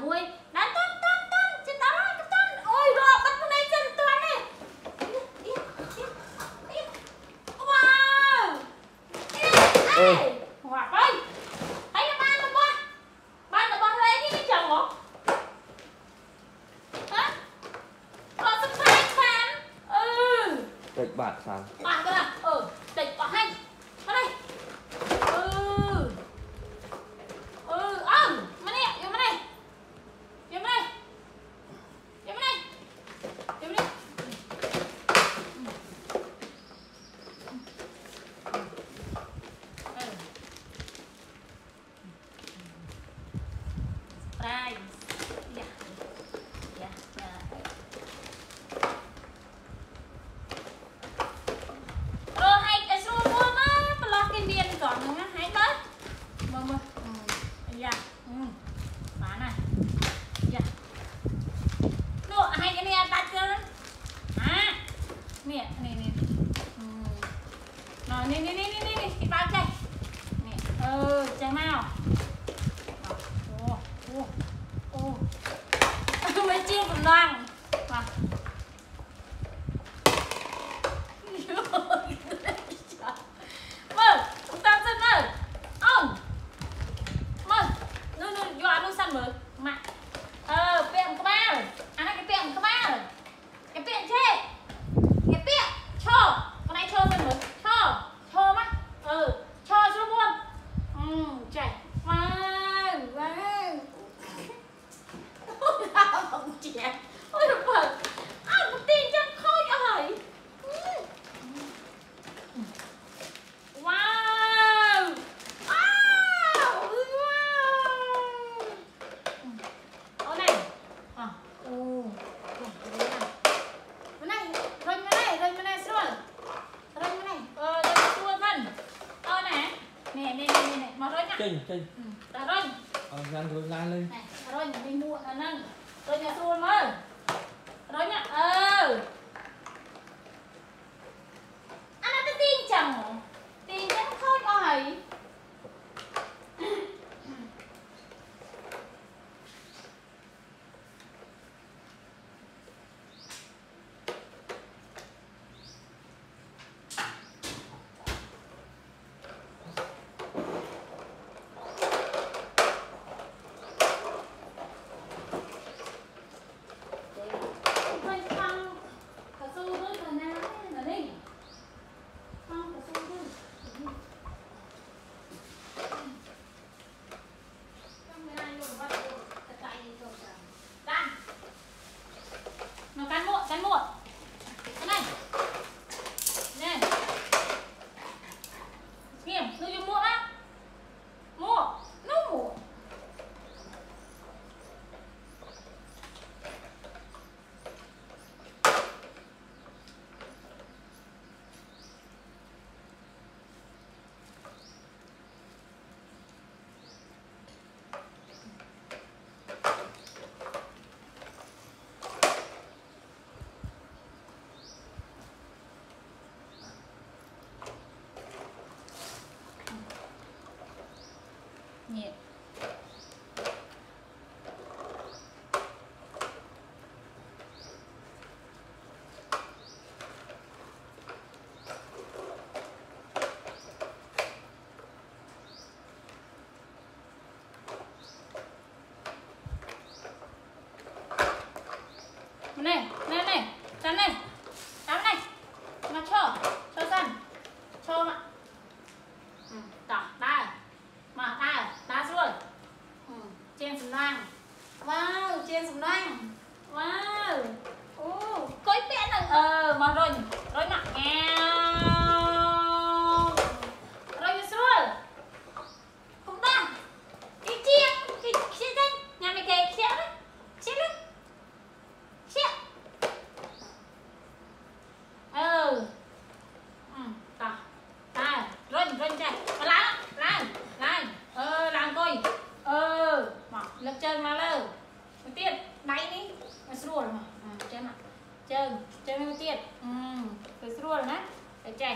មួយដែលតាន់តាន់តាន់ចិត្តអរកតាន់អូយរកបាត់ភ្នែកចិត្តតាន់ទេវ៉ាវអេវ៉ាបាយហើយបានរបស់បានរបស់លេងនេះចង់ហ៎ហ៎រកសំខាន់ខានអឺតិចបាទខានបាទ នេះនេះនេះនេះនេះគេបើកចេះនេះអឺចេះមកអូអូអូមិនជាកំឡុង ចេញតារុញអត់ញ៉ាំរុញឡើងលេងរុញនេះមួកអាហ្នឹងរុញឲ្យស្រួលមើលរុញអើ ជើងជើងទៀតអឺស្រួលណាតែចេះ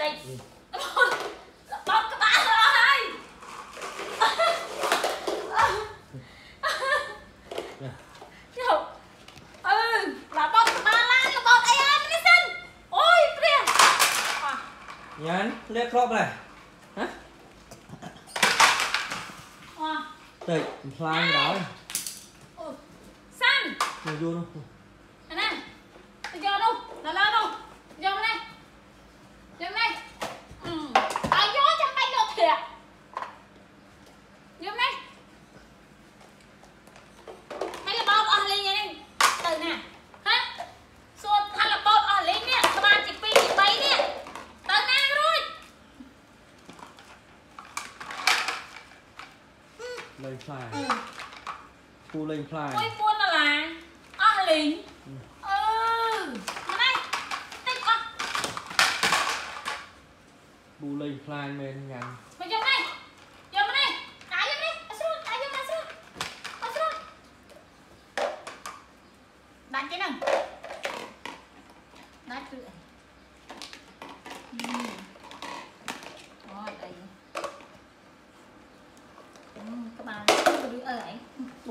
Thanks. Mm. งั้นเรียกครบเลยฮะเตะพลายเราสั้นมาดูดูอันนั้นจะยอดูแล้วแล้วดู លេងផ្លែពូលេងផ្លែមួយពួនដុល្លារអស់លីងអឺម៉ណៃតិចអត់ពូលេងផ្លែមែនញ៉ាំ